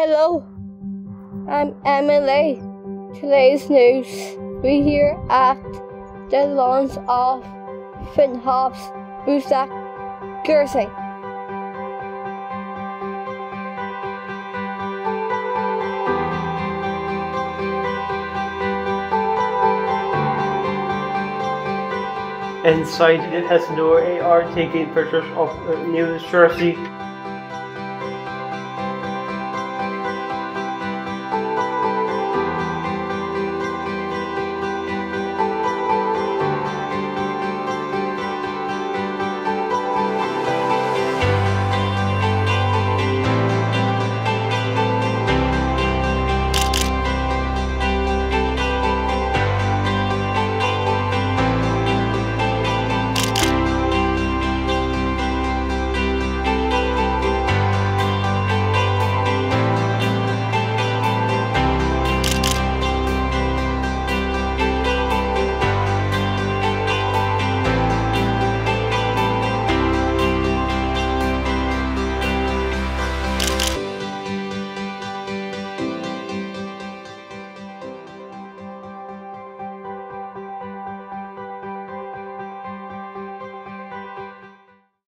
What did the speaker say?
Hello, I'm Emily. Today's news. We here at the launch of FinHop's Bluestack Jersey. Inside it has no AR taking pictures of uh, New Jersey